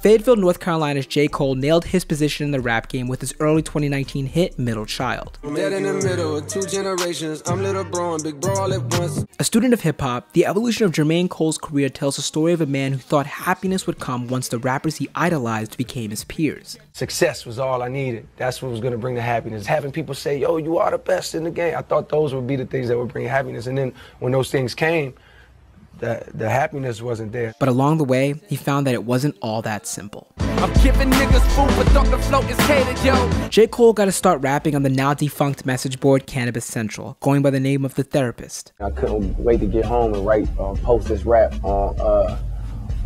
Fayetteville, North Carolina's J. Cole nailed his position in the rap game with his early 2019 hit Middle Child. Dead in the middle two generations. I'm little bro and big bro all at once. A student of hip hop, the evolution of Jermaine Cole's career tells the story of a man who thought happiness would come once the rappers he idolized became his peers. Success was all I needed. That's what was going to bring the happiness. Having people say, yo, you are the best in the game. I thought those would be the things that would bring happiness. And then when those things came, the, the happiness wasn't there. But along the way, he found that it wasn't all that simple. I'm giving niggas food, but thought the flow is catered, yo. J. Cole got to start rapping on the now defunct message board Canibus Central, going by the name of The Therapist. I couldn't wait to get home and write, uh, post this rap on, uh,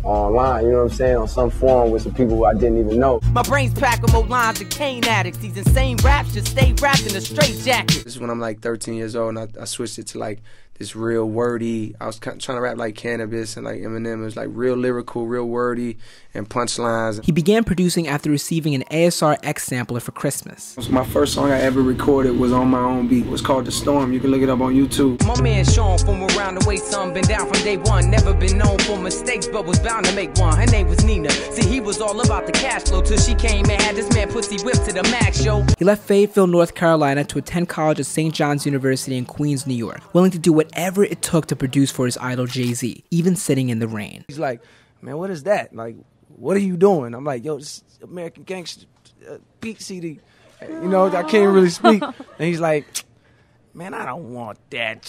online, you know what I'm saying, on some forum with some people I didn't even know. My brain's packed with more lines than cane addicts. These insane raps just stay wrapped in a straight jacket. This is when I'm like 13 years old and I, I switched it to like this real wordy. I was trying to rap like Canibus and like Eminem. It was like real lyrical, real wordy, and punchlines. He began producing after receiving an ASR X sampler for Christmas. My first song I ever recorded was on my own beat. It was called The Storm. You can look it up on YouTube. My man Sean from around the way, son, been down from day one. Never been known for mistakes, but was bound to make one. Her name was Nina. See, he was all about the cash flow till she came and had this man pussy whipped to the max, yo. He left Fayetteville, North Carolina to attend college at St. John's University in Queens, New York, willing to do whatever it took to produce for his idol Jay Z, even sitting in the rain. He's like, man, what is that? Like, what are you doing? I'm like, yo, this American Gangster uh, beat CD. You know, I can't really speak. and he's like, man, I don't want that.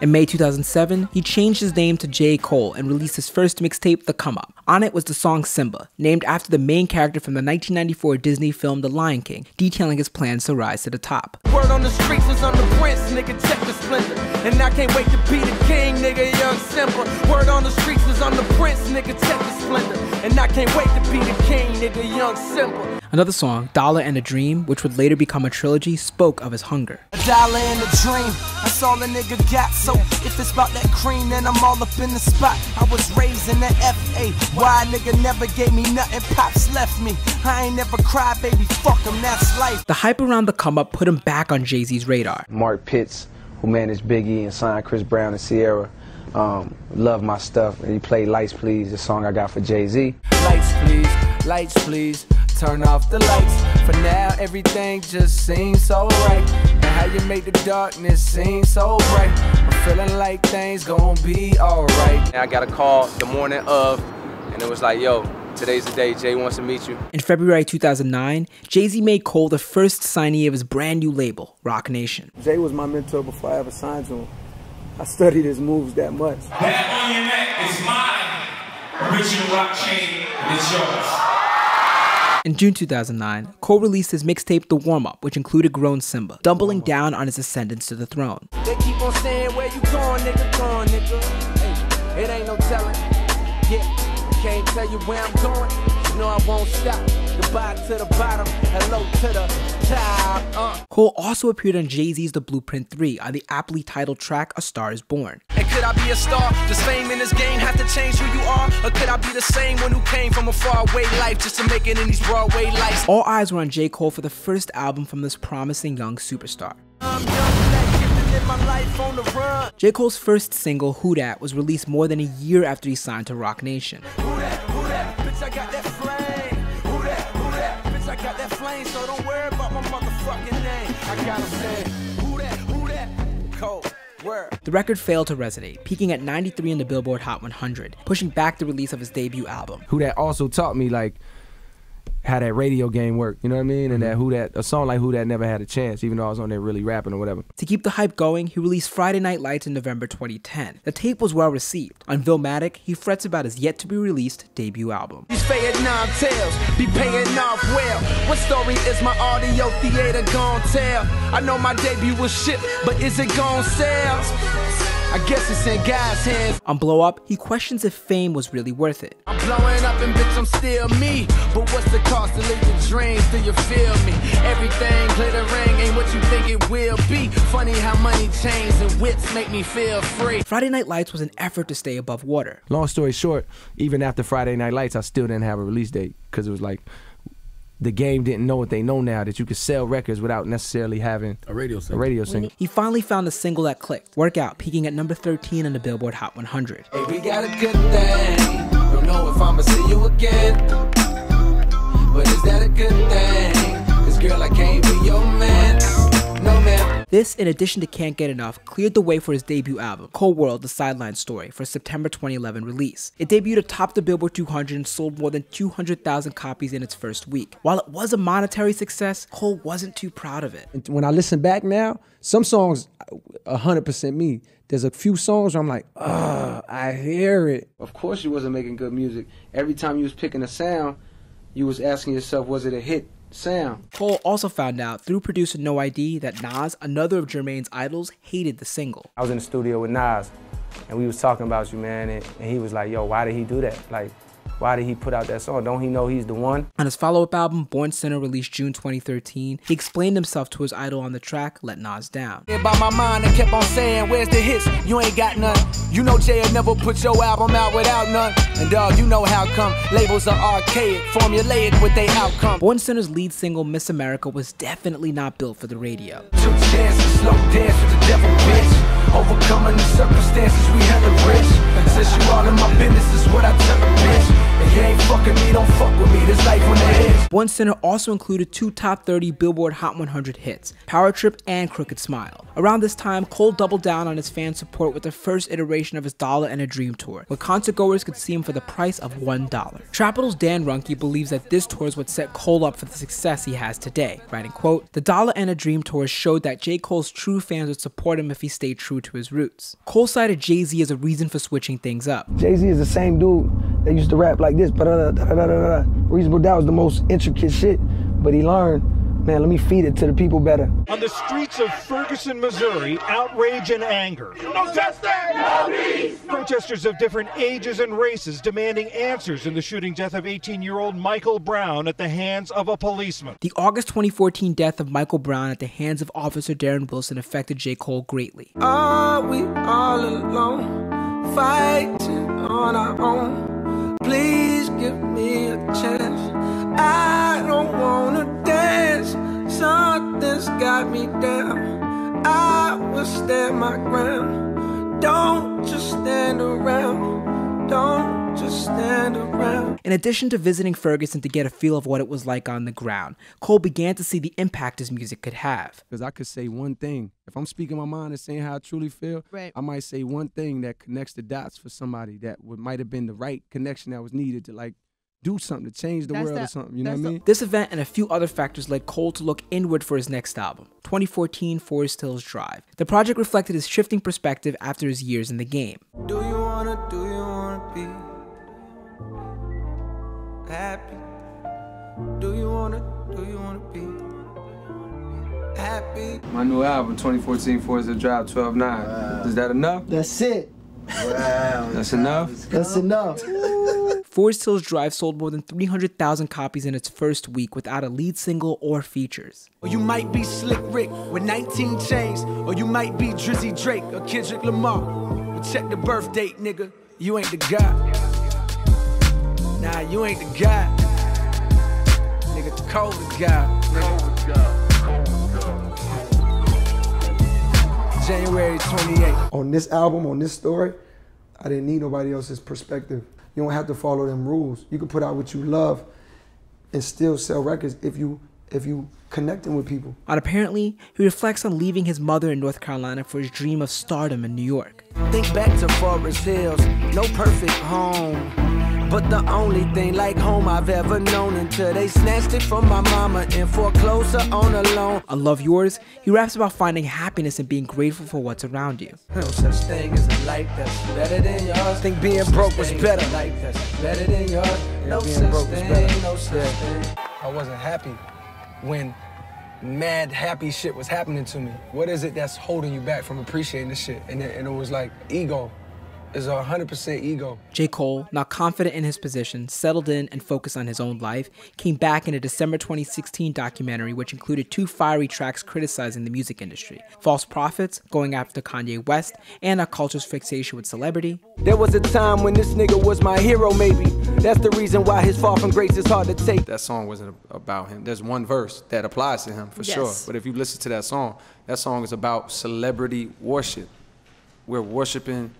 In May 2007, he changed his name to J. Cole and released his first mixtape, The Come Up. On it was the song Simba, named after the main character from the 1994 Disney film The Lion King, detailing his plans to rise to the top. Word on the streets is I'm the prince, nigga, check the splendor. And I can't wait to be the king, nigga, young Simba. Word on the streets is I'm the prince, nigga, check the splendor. And I can't wait to be the king, nigga, young Simba. Another song, Dollar and a Dream, which would later become a trilogy, spoke of his hunger. A dollar and a dream, that's all a nigga got. So if it's about that cream, then I'm all up in the spot. I was raised in the FA. Why a nigga never gave me nothing, pops left me. I ain't never cried, baby, fuck him, that's life. The hype around the come up put him back on Jay Z's radar. Mark Pitts, who managed Biggie and signed Chris Brown and Ciara, um, loved my stuff. And he played Lights Please, the song I got for Jay Z. Lights, please, lights, please. Turn off the lights. For now, everything just seems so right. And how you make the darkness seem so bright. I'm feeling like things gon' be alright. I got a call the morning of, and it was like, yo, today's the day. Jay wants to meet you. In February 2009, Jay Z made Cole the first signee of his brand new label, Roc Nation. Jay was my mentor before I ever signed to him. I studied his moves that much. That on your neck is mine. Original Roc chain, and it's yours. In June 2009, Cole released his mixtape The Warm Up, which included Grown Simba, doubling down on his ascendance to the throne. They keep on saying where you going, nigga, going, nigga. Hey, it ain't no telling. Yeah, can't tell you where I'm going. You know I won't stop. Goodbye to the bottom, hello to the top. Uh. Cole also appeared on Jay Z's The Blueprint 3 on the aptly titled track A Star is Born. Could I be a star? Does fame in this game have to change who you are? Or could I be the same one who came from a faraway life just to make it in these Broadway lights? All eyes were on J. Cole for the first album from this promising young superstar. I'm young, black, gifted, live my life on the run. J. Cole's first single, Who Dat, was released more than a year after he signed to Roc Nation. Who that, who that, bitch, I got that flame. Who that, who that, bitch, I got that flame. So don't worry about my motherfucking name. I gotta say, who that, who that, cold. Word. The record failed to resonate, peaking at 93 in the Billboard Hot 100, pushing back the release of his debut album. Who that also taught me like how that radio game worked, you know what I mean? And that mm-hmm. who that a song like who that never had a chance, even though I was on there really rapping or whatever. To keep the hype going, he released Friday Night Lights in November 2010. The tape was well received. On Villematic, he frets about his yet to be released debut album. These Vietnam tales be paying off well. What story is my audio theater gon' tell? I know my debut was shit, but is it gon' sell? I guess it's in God's hands. On Blow Up, he questions if fame was really worth it. I'm blowing up and bitch, I'm still me. But what's the cost to live your dreams? Do you feel me? Everything glittering ain't what you think it will be. Funny how money changes and wits make me feel free. Friday Night Lights was an effort to stay above water. Long story short, even after Friday Night Lights, I still didn't have a release date because it was like the game didn't know what they know now that you could sell records without necessarily having A radio a single. radio single. He finally found a single that clicked, Workout, peaking at number 13 on the Billboard Hot 100. Hey, we got a good thing. Don't know if I'ma see you again. But is that a good thing? Cause girl, I can't be your man. No man. This, in addition to Can't Get Enough, cleared the way for his debut album, Cole World The Sideline Story, for September 2011 release. It debuted atop the Billboard 200 and sold more than 200,000 copies in its first week. While it was a monetary success, Cole wasn't too proud of it. When I listen back now, some songs, 100% me. There's a few songs where I'm like, ah, I hear it. Of course you wasn't making good music. Every time you was picking a sound, you was asking yourself, was it a hit? Sound. Cole also found out through producer No ID that Nas, another of Jermaine's idols, hated the single. I was in the studio with Nas, and we was talking about you, man, and, and he was like, yo, why did he do that? Like, why did he put out that song? Don't he know he's the one? On his follow-up album, Born Sinner, released June 2013, he explained himself to his idol on the track, Let Nas Down. By my mind, I kept on saying, where's the hits? You ain't got none. You know Jay never put your album out without none. And dog, you know how come. Labels are archaic, formulaic with their outcome. Born Sinner's lead single, Miss America, was definitely not built for the radio. Two chances, slow dance with the devil, bitch. Overcoming the circumstances, we had the rich. Since you all in my business is what I tell a bitch. If you ain't fucking me, don't fuck with me. This life when it is. Born Sinner also included two top 30 Billboard Hot 100 hits, Power Trip and Crooked Smile. Around this time, Cole doubled down on his fan support with the first iteration of his Dollar and a Dream tour, where concertgoers could see him for the price of $1. Trapital's Dan Runcie believes that this tour is what set Cole up for the success he has today, writing, quote, The Dollar and a Dream tour showed that J. Cole's true fans would support him if he stayed true to his roots. Cole cited Jay-Z as a reason for switching things up. Jay-Z is the same dude that used to rap like this, but Reasonable Doubt was the most intricate shit, but he learned Man, let me feed it to the people better. On the streets of Ferguson, Missouri, outrage and anger. No justice! No peace. Protesters of different ages and races demanding answers in the shooting death of 18 year old Michael Brown at the hands of a policeman. The August 2014 death of Michael Brown at the hands of Officer Darren Wilson affected J. Cole greatly. Are we all alone, fighting on our own? Please give me a chance. I don't wanna dance. Something's got me down. I will stand my ground. Don't just stand around. Don't stand around. In addition to visiting Ferguson to get a feel of what it was like on the ground, Cole began to see the impact his music could have. Because I could say one thing. If I'm speaking my mind and saying how I truly feel, right. I might say one thing that connects the dots for somebody that would might have been the right connection that was needed to like do something to change the that's world or something. You know what I mean? This event and a few other factors led Cole to look inward for his next album, 2014 Forest Hills Drive. The project reflected his shifting perspective after his years in the game. Happy? Do you wanna, do you wanna be happy? My new album, 2014 Forest Hills Drive, 12 9. Wow. Is that enough? That's it. Wow. That's enough? That's enough. Forest Hills Drive sold more than 300,000 copies in its first week without a lead single or features. Or you might be Slick Rick with 19 chains, or you might be Drizzy Drake or Kendrick Lamar. But check the birth date, nigga. You ain't the guy. Nah, you ain't the guy. Nigga, Cole the guy. Nigga. January 28. On this album, on this story, I didn't need nobody else's perspective. You don't have to follow them rules. You can put out what you love and still sell records if you if you connecting with people. And apparently, he reflects on leaving his mother in North Carolina for his dream of stardom in New York. Think back to Forest Hills, no perfect home. But the only thing like home I've ever known until they snatched it from my mama and foreclosed her on a loan. On Love Yours, he raps about finding happiness and being grateful for what's around you. No such thing as a life that's better than yours. Think being broke was better. Life that's better than yours. No such thing, no such thing. I wasn't happy when mad happy shit was happening to me. What is it that's holding you back from appreciating this shit? And it, and it was like ego is 100% ego. J. Cole, not confident in his position, settled in and focused on his own life, came back in a December 2016 documentary which included two fiery tracks criticizing the music industry False Prophets, going after Kanye West, and our culture's fixation with celebrity. There was a time when this nigga was my hero, maybe. That's the reason why his fall from grace is hard to take. That song wasn't about him. There's one verse that applies to him for yes. sure. But if you listen to that song, that song is about celebrity worship. We're worshiping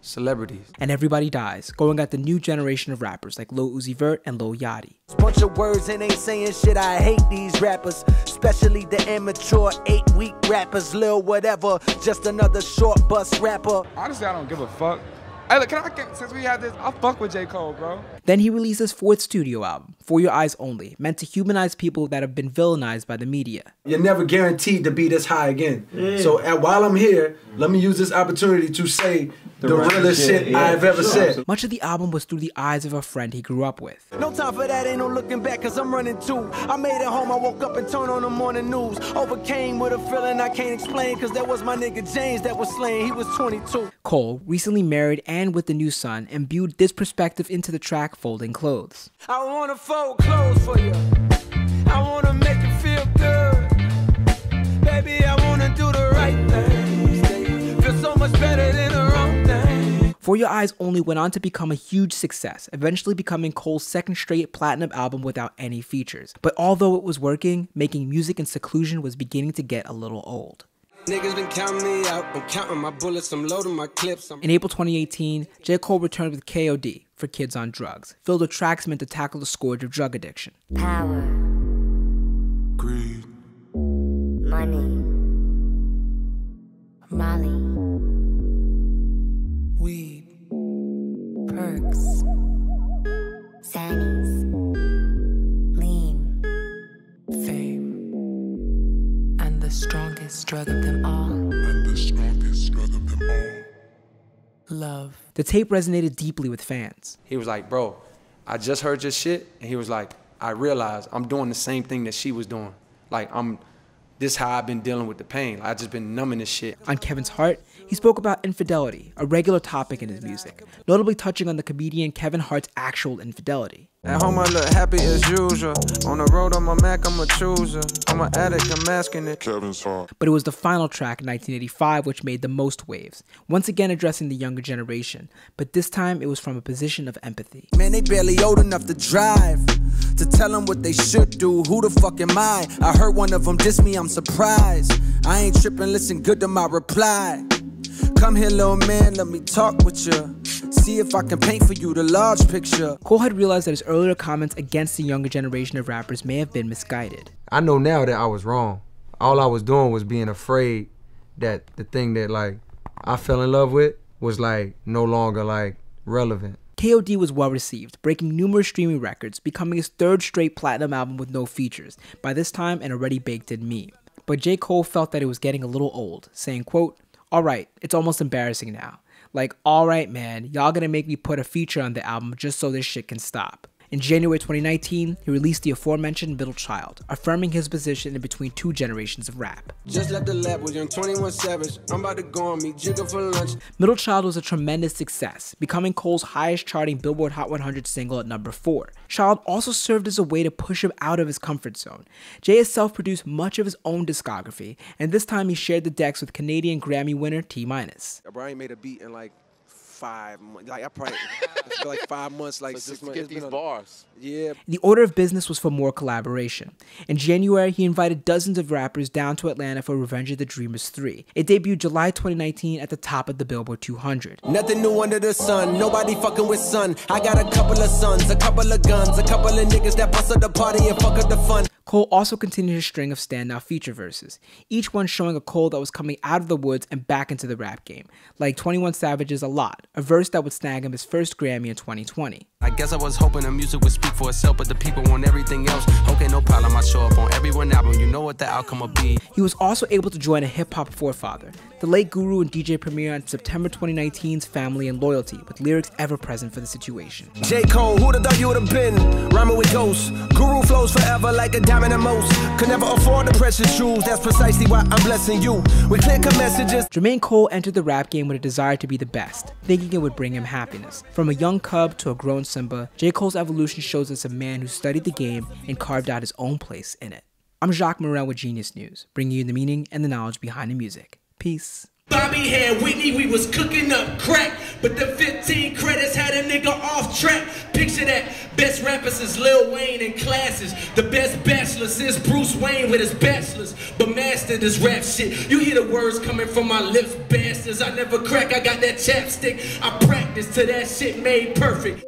celebrities. And everybody dies, going at the new generation of rappers like Lil Uzi Vert and Lil Yachty. Bunch of words and ain't saying shit. I hate these rappers, especially the immature eight week rappers. Lil whatever, just another short bus rapper. Honestly, I don't give a fuck. Hey, look, can I since we had this, I fuck with J. Cole, bro. Then he released his fourth studio album, For Your Eyes Only, meant to humanize people that have been villainized by the media. You're never guaranteed to be this high again. So uh, while I'm here, let me use this opportunity to say the, the realest shit, yeah, I've ever sure. said. Much of the album was through the eyes of a friend he grew up with. No time for that, ain't no looking back, cause I'm running too. I made it home, I woke up and turned on the morning news. Overcame with a feeling I can't explain, cause that was my nigga James that was slain. He was 22. Cole, recently married and with a new son, imbued this perspective into the track Folding Clothes. I wanna fold clothes for you. I wanna make you feel good. Baby, I wanna do the right thing. Feel so much better than the wrong thing. For Your Eyes only went on to become a huge success, eventually becoming Cole's second straight platinum album without any features. But although it was working, making music in seclusion was beginning to get a little old. Niggas been counting me out. I'm counting my bullets. I'm loading my clips. I'm In April 2018, J. Cole returned with KOD for Kids on Drugs, filled with tracks meant to tackle the scourge of drug addiction. Power. Greed. Money. Molly. Weed. Perks. Sannies. Lean. Fame. And the strongest drug of them all. Love. The tape resonated deeply with fans. He was like, bro, I just heard your shit. And he was like, I realized I'm doing the same thing that she was doing. Like, I'm, this how I've been dealing with the pain. Like, I just been numbing this shit. On Kevin's Heart, he spoke about infidelity, a regular topic in his music, notably touching on the comedian Kevin Hart's actual infidelity. At home I look happy as usual. On the road on my Mac, I'm a chooser. I'm an addict, I'm masking it. Kevin's Heart. But it was the final track in 1985 which made the most waves, once again addressing the younger generation, but this time it was from a position of empathy. Man, they barely old enough to drive. To tell them what they should do, who the fuck am I? I heard one of them diss me, I'm surprised. I ain't tripping, listen good to my reply. Come here, little man, let me talk with you. See if I can paint for you the large picture. Cole had realized that his earlier comments against the younger generation of rappers may have been misguided. I know now that I was wrong. All I was doing was being afraid that the thing that like I fell in love with was like no longer like relevant. KOD was well received, breaking numerous streaming records, becoming his third straight platinum album with no features, by this time an already baked in meme. But J. Cole felt that it was getting a little old, saying, quote, Alright, it's almost embarrassing now. Like, alright, man, y'all gonna make me put a feature on the album just so this shit can stop. In January 2019, he released the aforementioned Middle Child, affirming his position in between two generations of rap. Just left the lab with young 21 Savage. I'm about to go on me Jigga for lunch. Middle Child was a tremendous success, becoming Cole's highest charting Billboard Hot 100 single at number 4. Child also served as a way to push him out of his comfort zone. Jay has self produced much of his own discography, and this time he shared the decks with Canadian Grammy winner T Minus. Brian made a beat in like five months. Like I probably like five months. Like so six months. Get these bars. Yeah. The order of business was for more collaboration. In January, he invited dozens of rappers down to Atlanta for Revenge of the Dreamers 3. It debuted July 2019 at the top of the Billboard 200. Nothing new under the sun. Nobody fucking with sun. I got a couple of sons, a couple of guns, a couple of niggas that bust up the party and fuck up the fun. Cole also continued his string of standout feature verses, each one showing a Cole that was coming out of the woods and back into the rap game, like 21 Savage's A Lot, a verse that would snag him his first Grammy in 2020. I guess I was hoping the music would speak for itself, but the people want everything else. Okay, no problem, I show up on every one album, you know what the outcome will be. He was also able to join a hip hop forefather, the late Guru and DJ Premier on September 2019's Family and Loyalty, with lyrics ever present for the situation. J. Cole, who'da thought you would've been? Rhyming with ghosts. Guru flows forever like a diamond and most. Could never afford the precious jewels, that's precisely why I'm blessing you with clear cut messages. Jermaine Cole entered the rap game with a desire to be the best, thinking it would bring him happiness. From a young cub to a grown Simba, J. Cole's evolution shows us a man who studied the game and carved out his own place in it. I'm Jacques Morel with Genius News, bringing you the meaning and the knowledge behind the music. Peace. Bobby had Whitney, we was cooking up crack, but the 15 credits had a nigga off track. Picture that. Best rappers is Lil Wayne in classes. The best bachelors is Bruce Wayne with his bachelors. But master this rap shit. You hear the words coming from my lips, bastards. I never crack, I got that chapstick. I practice till that shit made perfect.